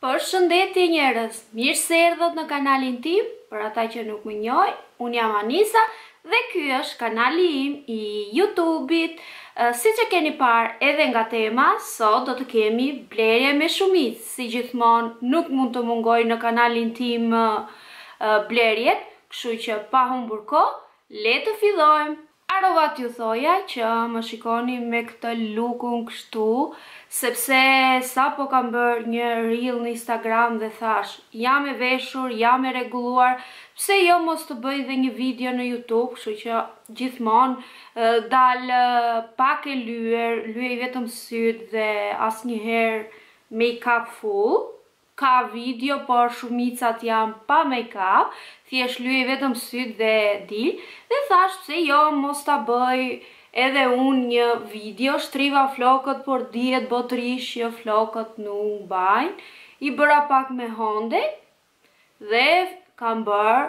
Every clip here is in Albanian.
Përshëndetje njerëz, mirë se erdhët në kanalin tim, për ata që nuk më njohin, unë jam Anisa dhe ky është kanali im i Youtube-it. Siç e keni parë edhe nga tema, sot do të kemi blerje me shumicë, si gjithmonë nuk mund të mungojnë në kanalin tim blerjet, kështu që pa humbur kohë, le të fillojmë! Harrova t'ju thoja që më shikoni me këtë lukun kështu sepse sapo kam bërë një reel në Instagram dhe thashë jam e veshur jam e rregulluar pse jo mos të bëj dhe një video në youtube kështu që gjithmonë dal pak e lyer lyej vetëm sytë dhe asnjëherë make up full Ka video por shumicat jam pa makeup, thjesht lyej vetëm sytë dhe dil, dhe thashë pse jo mos ta bëj edhe unë një video, shtriva flokët por dihet botërisht që flokët nuk mbajnë, i bëra pak me onde dhe kam bërë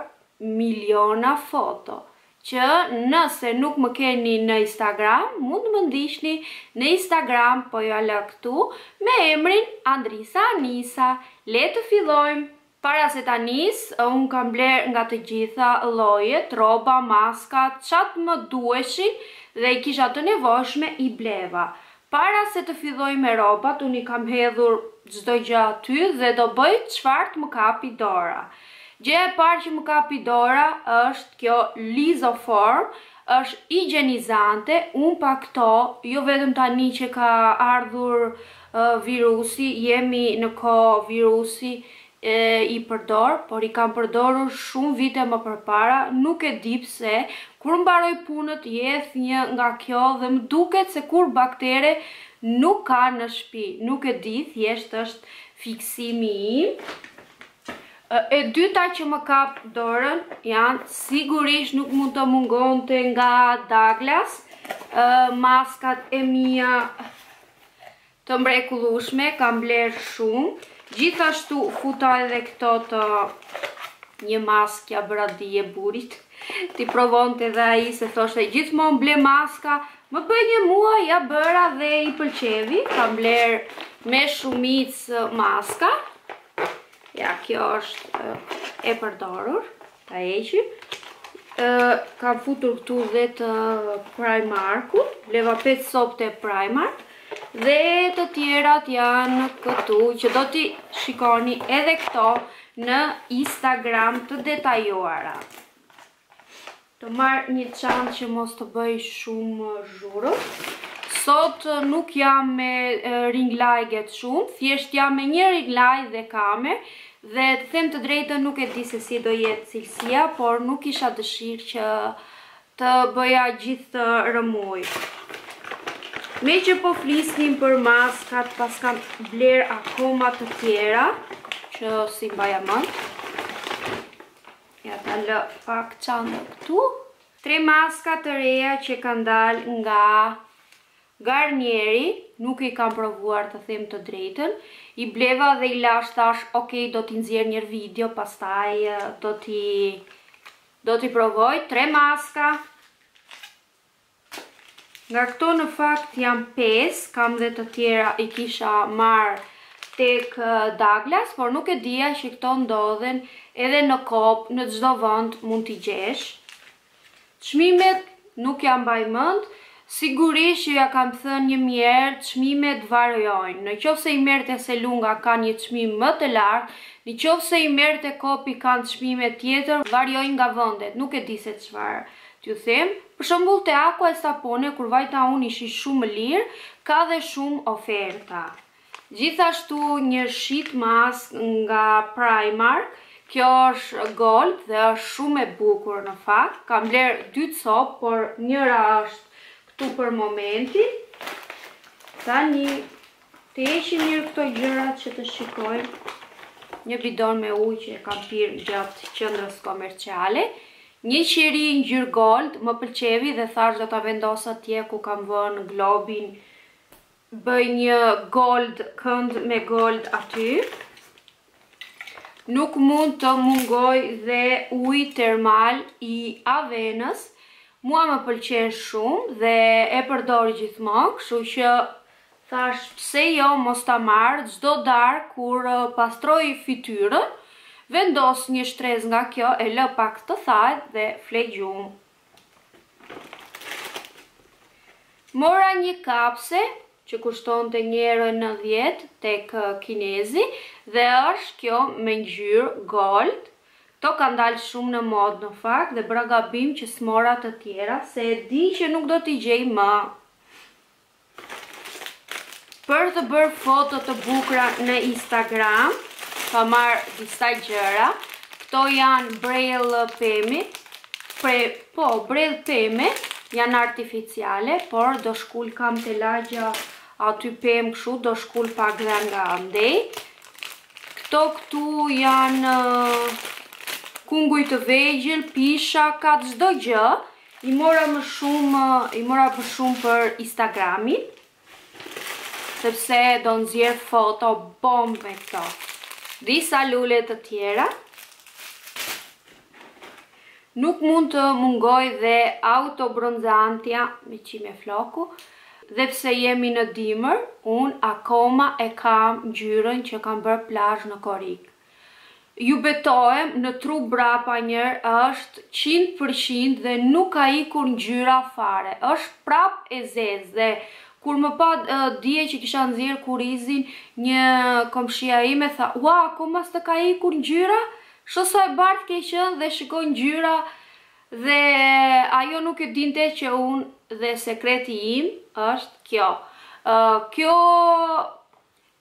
miliona foto, që nëse nuk më keni në Instagram mund të më ndiqni në Instagram po jua lë këtu me emrin Andrisa Anisa le të fillojmë para se ta nis unë kam blerë nga të gjitha llojet rroba maska çfarë më duheshin dhe i kisha të nevojshme i bleva Para se të filloj me rrobat unë i kam hedhur çdo gjë aty dhe do bëj çfarë të më kapë dora. Gjëja e parë që më kapi dora është kjo Lizoform, është igjenizante, unë pa këto, jo vetëm tani që ka ardhur virusi, jemi në kohë virusi, e i përdor por i kam përdorur shumë vite më përpara nuk e di pse kur mbaroj punët hedh një nga kjo dhe më duket sikur baktere nuk ka në shpi nuk e di thjesht është fiksimi im e dyta që më kap dora janë sigurisht nuk mund të mungonte nga Douglas maskat e mia Të mbrekullushme, kam blerë shumë. Gjithashtu futa edhe këto te një maskë ia bëra dje burrit. T'i provonte dhe ai se thoshte gjithmonë ble maska. Më bëj një mua, ia bëra dhe i pëlqevi. Kam blerë me shumicë maska. Ja, kjo është e përdorur, ta heqim. Kam futur këtu dhe të Primarkut, bleva 5 copë te Primark, dhe të tjerat janë këtu, që do t'i shikoni edhe këto në Instagram të detajuara. Të marr një çantë që mos të bëjë shumë zhurmë. Sot nuk jam me ring light shumë, thjesht jam me një ring light dhe kamerë, dhe të them të drejtën nuk e di se si do jetë cilësia, por nuk kisha dëshirë që të bëja gjithë atë rrëmujë. Meqë po flisnim për maskat, paskam blerë akoma të tjera, që s'i mbaja mend. Ja ta lë pak çantën këtu. Tre maska të reja që kanë dalë nga Garnieri, nuk i kam provuar të them të drejtën. I bleva dhe i lashë, thashë, ok, do t'i nxjerr një video, pastaj do t'i do t'i provoj tre maska. Nga këto në fakt janë pesë, kam dhe të tjera i kisha marrë tek Douglas, por nuk e dija që këto ndodhen edhe në Coop, në çdo vend mund t'i gjesh. Çmimet nuk ia mbaj mend, sigurisht që jua kam thënë një mijë herë, çmimet variojnë. Në qoftë se i merr te Esselunga kanë një çmim më të lartë, në qoftë se i merr te Coop-i kanë çmim tjetër, variojnë nga vendet, nuk e di se çfarë t'ju them. Për shembull te Acqua e Sapone kur vajta unë ishin shumë më lirë, ka dhe shumë oferta. Gjithashtu një sheet mask nga Primark, kjo është gold dhe është shumë e bukur në fakt. Kam blerë dy copë, por njëra është këtu për momentin. Tani T'i heqim mirë këto gjërat që të shikojmë. Një bidon me ujë që e kam pirë gjatë qendrës komerciale. Një qiri ngjyrë gold, më pëlqeu dhe thashë do ta vendos atje ku kam vënë globin. Bëj një gold, kënd me gold aty. Nuk mund të mungojë dhe uji termal i Avenës. Mua më pëlqen shumë dhe e përdor gjithmonë, kështu që thashë pse jo mos ta marr çdo darkë kur pastroj fytyrën, vendos një shtresë nga kjo, e lë pak të thahet dhe fle gjumë. Mora një kapse që kushtonte një euro e dhjetë tek kinezi dhe është kjo me ngjyrë gold. Këto kanë dalë shumë në modë në fakt dhe bëra gabim që s'mora të tjera se e di që nuk do t'i gjej më. Për të bërë foto të bukura në Instagram, kam marrë disa gjëra. Këto janë brelë pemi, pre, po, brelë pemi, janë artificiale, por do shkul kam te lagja aty pemë kështu, do shkul pak dhe nga ndej. Këto këtu janë uh, kunguj të vegjël, pisha, ka çdo gjë, I mora më shumë, i mora më shumë për Instagramin, sepse do nxjerr foto bomb me këto. Disa lule të tjera. Nuk mund të mungoj dhe autobronzantja me qime floku, dhe pse jemi në dimër, unë akoma e kam ngjyrën që kam bërë plazh në korrik. Ju betohem në trup prapa njer është qind për qind dhe nuk ka ikur ngjyra fare është prap e zezë dhe kur më pa dje që kisha nxjerr kurrizin një komshija ime tha ua akoma s'të ka ikur ngjyra sho sa e bardhë ke qenë dhe s'ikën ngjyra dhe ajo nuk e dinte që unë dhe sekreti im është kjo kjo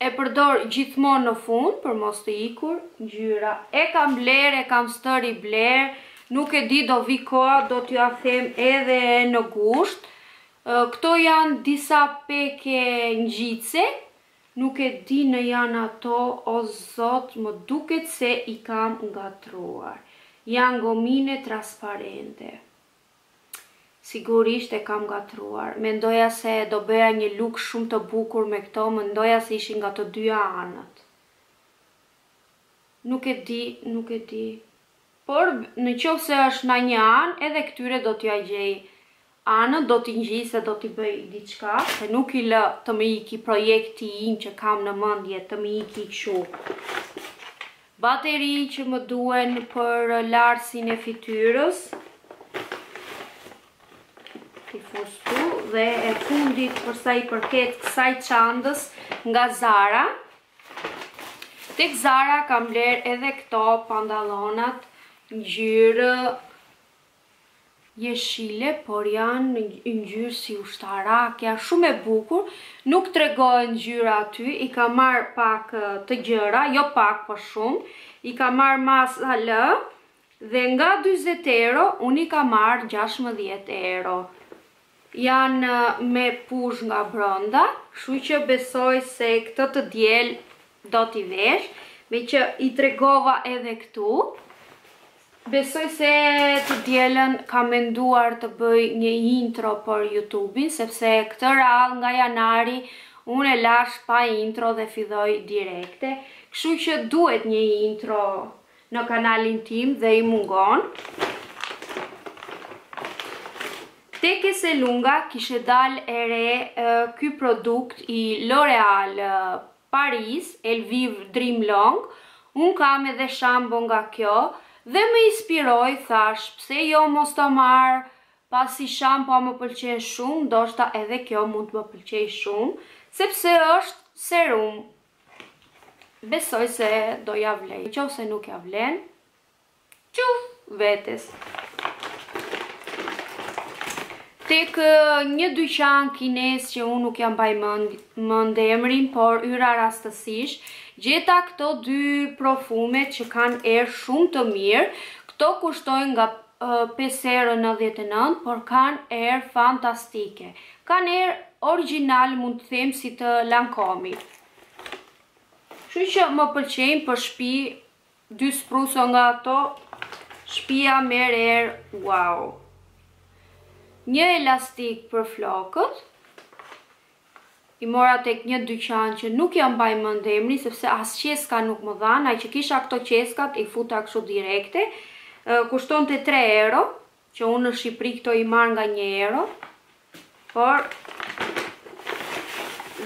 E përdor gjithmon në fund për mos të ikur ngjyra. E kam bler e kam stërbler Nuk e di do vi koha do t'jua them edhe në gusht Këto janë disa peke ngjitëse Nuk e di në janë ato o zot më duket se i kam ngatruar Janë gomina transparente. Sigurisht e kam ngatrruar. Mendoja se do bëja një look shumë të bukur me këto, mendoja se ishin nga të dyja anët. Nuk e di, nuk e di. Por, në qoftë se është nga një anë, edhe këtyre do t'ia gjej anën, do t'i ngjis e do t'i bëj diçka, se nuk i lë të më iki projekti im që kam në mendje të më iki kështu. Bateri që më duhen për larsin e fytyrës. I fus tu dhe e fundit për sa i përket kësaj çantës nga Zara. Tek Zara kam bler edhe këto pantallonat ngjyrë Jeshile por janë në ngjyrë si ushtarake janë shumë e bukur nuk tregohet ngjyra aty i kam marrë pak të gjëra jo pak po shumë i kam marrë masa L dhe nga dyzet euro unë i kam marrë gjashtëmbëdhjetë euro Janë me push nga brenda, kështu që besoj se këtë të diel do t'i vesh, meqë i tregova edhe këtu. Besoj se të dielën kam menduar të bëj një intro për YouTube-in, sepse këtë radhë nga janari unë e lashë pa intro dhe filloj direkte, kështu që duhet një intro në kanalin tim dhe i mungon Tek Esselunga kishte dalë e re ky produkt i L'Oreal Paris Elvive Dream Long unë kam edhe shampo nga kjo dhe më inspiroi thashë pse jo mos ta marr pasi shampo më pëlqen shumë, ndoshta edhe kjo mund të më pëlqejë shumë, sepse është serum, Besoj se do ja vlejë. Në qoftë se nuk ja vlen, quf vetes. Tek një dyqan kinez që unë nuk ja mbaj mend emrin, por hyra rastësisht, gjeta këto dy profume që kanë erë shumë të mirë, këto kushtojnë nga pesë euro nëntëdhjetë e nëntë por kanë erë fantastike kanë erë origjinal mund të them si te Lancôme-i kështu që më pëlqejnë për shpi dy spruso nga ato shpia merr erë wow një elastik për flokët I mora tek një dyqan që nuk ja mbaj mend emrin sepse as qeska nuk më dhanë, ai që kisha këto qeskat i futa kështu direkte, kushtonte tre euro, që unë në Shqipëri këto i marr nga një euro, por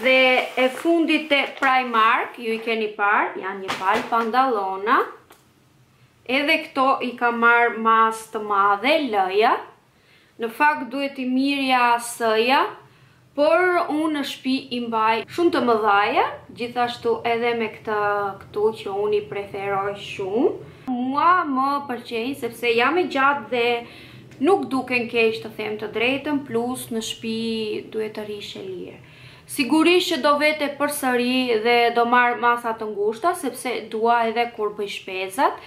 dhe e fundit te Primark, ju i keni parë, janë një palë pantallona, edhe këto i kam marrë masë të madhe, L-ja, Në fakt duhet t'i merrja S-ja, por unë në shpi i mbaj shumë të mëdhaja, gjithashtu edhe me këtë këtu që unë i preferoj shumë. Mua më pëlqejnë sepse jam e gjatë dhe nuk duken keq të them të drejtën, plus në shpi duhet të rrish e lirë. Sigurisht që do vete përsëri dhe do marr masa të ngushta sepse dua edhe kur bëj shpezat.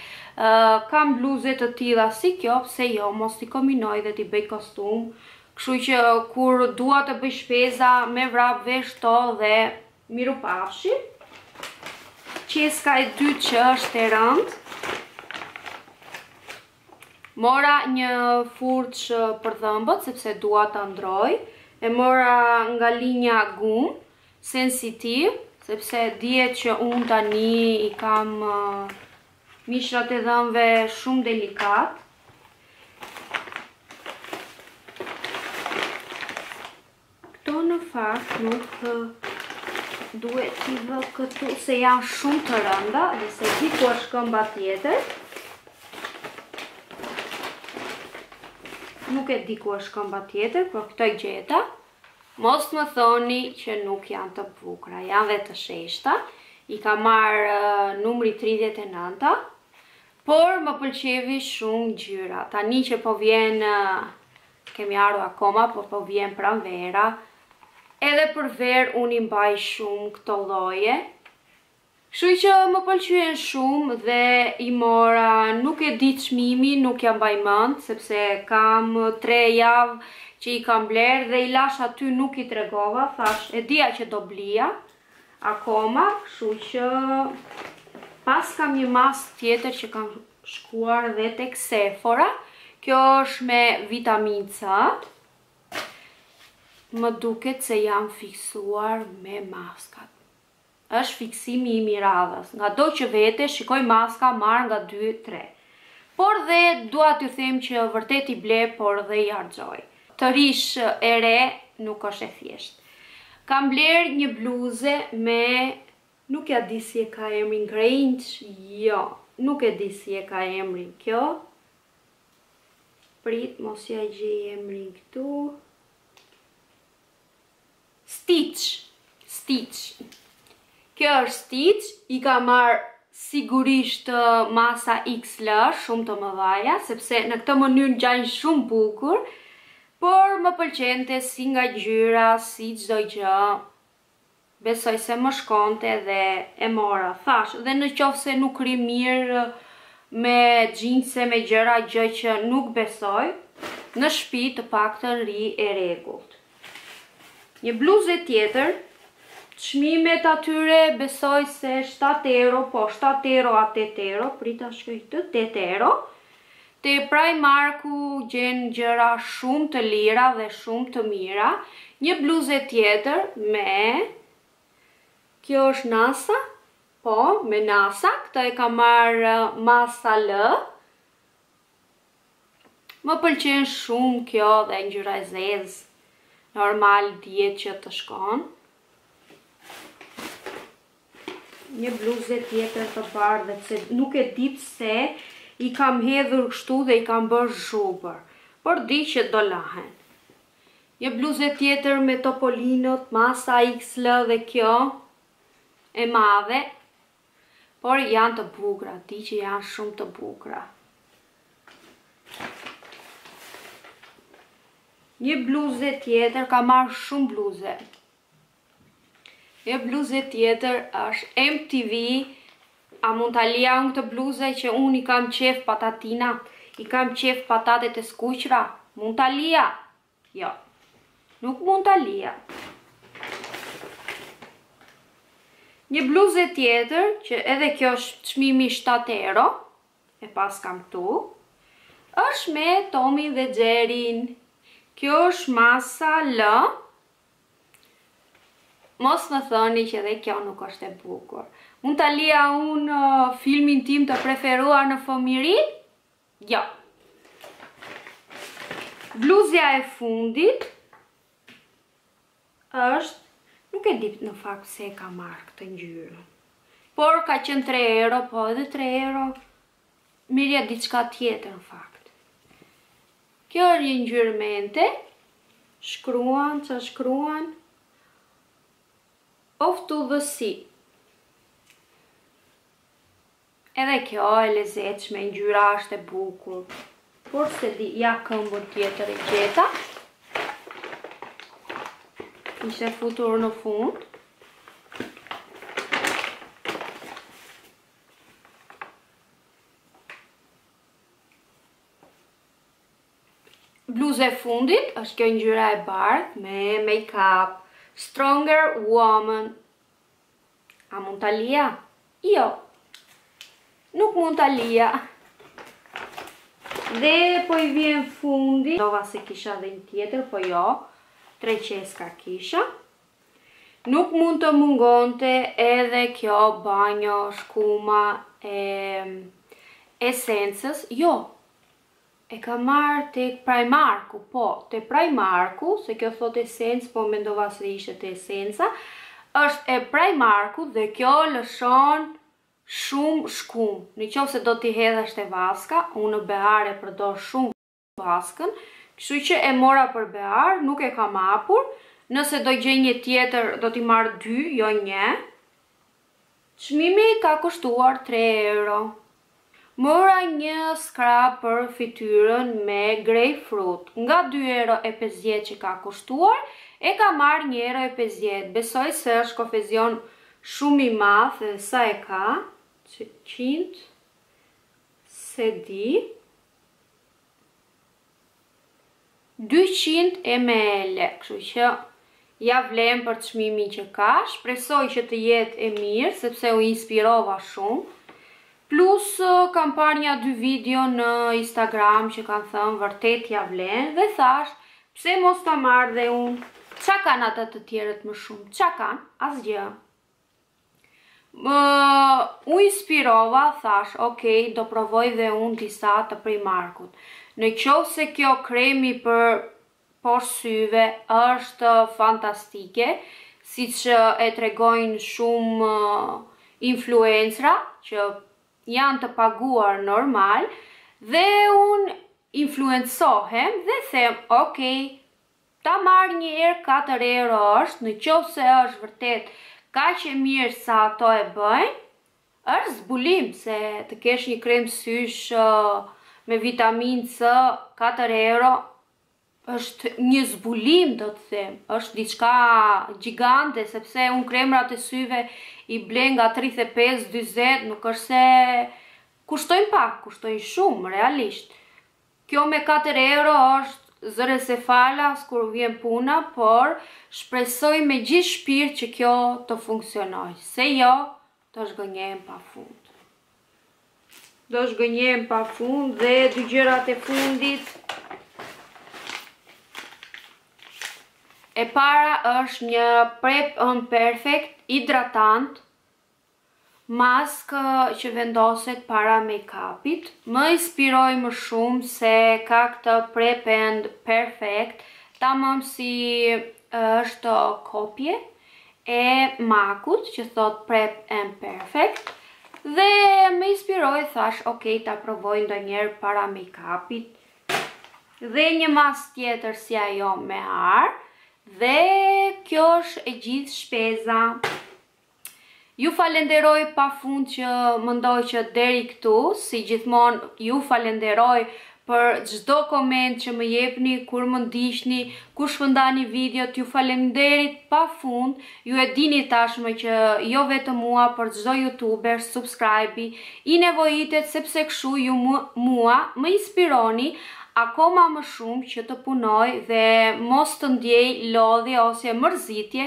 Kam bluze të tilla si kjo, pse jo, mos t'i kombinoj dhe t'i bëj kostum. Kështu që kur dua të bëj shpeza, me vrap vesh to dhe mirupafshim. Qeska e dytë që është e rëndë. Mora një furçë për dhëmbët sepse dua ta ndërroj. E mora nga linja Gum Sensitive, sepse dihet që unë tani i kam mishrat e dhëmbëve shumë delikat. Këto në fakt nuk duhet t'i vë këtu se janë shumë të rënda dhe se di ku është këmba tjetër nuk e di ku është këmba tjetër por këto i gjeta mos më thoni që nuk janë të bukra janë dhe të sheshta i kam marrë numri 39 por më pëlqeu shumë ngjyra tani që po vjen kemi ardhur akoma po po vjen pranvera edhe për verë unë i mbaj shumë këto lloje kështu që më pëlqyen shumë dhe i mora nuk e di çmimin nuk ja mbaj mend sepse kam 3 javë që i kam blerë dhe i lashë aty nuk i tregova thashë e dija që do blija akoma, kështu që prapë kam një maskë tjetër që kam shkuar dhe tek Sephora. Kjo është me vitamin C. Më duket se jam fiksuar me maskat. Është fiksimi im i radhës. Ngado që vete, shikoj maska marr nga 2-3. Por dhe dua t'ju them që vërtet i ble, por dhe i harxhoj. Të rrish e re nuk është e thjeshtë. Kam blerë një bluze me nuk ja di si e ka emrin Grange jo nuk e di si e ka emrin kjo prit mos ja gjej emrin këtu Stitch, Stitch, Kjo është Stitch, i kam marrë sigurisht masa XL, shumë të mëdhaja, sepse në këtë mënyrë ngjajnë shumë bukur, por më pëlqente si nga ngjyra, si çdo gjë, besoj se më shkonte dhe e mora. Thashë, dhe në qoftë se nuk rri mirë me xhinse, me gjëra, gjë që nuk besoj, në shpi të paktën rri e rregullt. Një bluze tjetër, çmimet e tyre besoj se 7 euro, po 7 euro a 8 euro, prit ta shikoj këtë, 8 euro. Te Primarku gjen gjëra shumë të lira dhe shumë të mira. Një bluze tjetër me Kjo është NASA, po, me NASA, këtë e kam marrë Masa L. Më pëlqen shumë kjo dhe ngjyra e zezë. Normal dihet që të shkon. Një bluze tjetër të bardhë, se nuk e di se i kam hedhur kështu dhe i kam bërë zhubër. Por dihet që do lahen. Një bluze tjetër me topolinot, masa XL dhe kjo e madhe. Por janë të bukura, di që janë shumë të bukura. Një bluze tjetër, kam marrë shumë bluze. Një bluze tjetër është MTV, a mund ta lija unë këtë bluze që unë i kam qef patatina, i kam qef patatet e skuqra, mund ta lija? Jo. Nuk mund ta lija. Një bluzë tjetër që edhe kjo është çmimi 7 euro, e paskam këtu. Është me Tomin dhe Xherin. Kjo është masa L. Mos më thoni që edhe kjo nuk është e bukur. Mund ta lija unë uh, filmin tim të preferuar në fëmijëri? Jo. Bluzja e fundit është, nuk e di pse në fakt se e kam marrë këtë ngjyrë. Por ka qënë 3 euro, po edhe 3 euro, merrja diçka tjetër në fakt. Kjo është një ngjyrë mente, shkruan, ça shkruan, off to the sea. Edhe kjo e lezetshme, ngjyra është e bukur. Por s'e di, ja kam dhe një tjetër e gjeta. Ishte futur në fund. Bluza e fundit është kjo ngjyra e bardhë me make-up Stronger Woman A mund ta lija? Jo. Nuk mund ta lija. Dhe po i vjen fundi. Thashë se kisha dhe një tjetër, po jo. Tre qeska kisha. Nuk mund të mungonte edhe kjo banjoshkuma e esencës. Jo. E kam marrë te Primarku, po, te Primarku, se kjo thotë esencë, po mendova se ishte te esenca, është e Primarkut dhe kjo lëshon shumë shkumë. Në qoftë se do t'i hedhësh te vaska, unë në behar e përdor shumë vaskën, kështu që e mora për behar, nuk e kam hapur, nëse do gjej një tjetër do t'i marr dy, jo një. Çmimi ka kushtuar tre euro. Mora një skrab për fytyrën me grejpfrut, nga dy euro e pesëdhjetë që ka kushtuar, e ka marrë një euro e pesëdhjetë. Besoj se është konfezion shumë i madh dhe sa e ka, qind s'e di. Dyqind ml, kështu që ja vlen për çmimin që ka, shpresoj që të jetë e mirë sepse u inspirova shumë. Plus kam parë një dy video në Instagram që kanë thënë vërtet ja vlen dhe thashë pse mos ta marr dhe unë. Çka kanë ata të tjerët më shumë? Çka kanë? Asgjë. U inspirova, thashë, ok, do provoj dhe unë disa të Primarkut. Në qoftë se kjo kremi për poshtë syve është fantastike, siç e tregojnë shumë influencra që janë të paguar normal dhe unë influencohem dhe them, ok, Ta marr një herë katër euro është në qoftë se është vërtet kaq e mirë sa ato e bëjnë është zbulim se të kesh një krem sysh me vitaminë C katër euro është një zbulim do të them është diçka gjigante sepse unë kremrat e syve i blej nga tridhjetë e pesë dyzet nuk është se kushtojnë pak kushtojnë shumë realisht Kjo me katër euro është zëre se falas kur vjen puna por shpresoj me gjithë shpirt që kjo të funksionojë se jo do zhgënjehem pa fund do zhgënjehem pa fund dhe dy gjërat e fundit e para është një prep and perfect hidratant Maskë që vendoset para make-up-it. Më inspiroi më shumë se ka këtë prep and perfect, tamam si është kopje e MAC-ut që thotë prep and perfect dhe më inspiroi thashë ok ta provoj ndonjëherë para make-up-it dhe një maskë tjetër si ajo me ar dhe kjo është e gjithë shpeza. Ju falenderoj pa fund që më ndoqët deri këtu, si gjithmonë ju falenderoj për çdo koment që më jepni, kur më ndiqni, kur shpërndani videot, ju faleminderit pa fund, ju e dini tashmë që jo vetëm mua, por çdo youtuber, subscribe-i, i nevojitet sepse kështu ju mua më inspironi akoma më shumë që të punoj dhe mos të ndjej lodhje ose mërzitje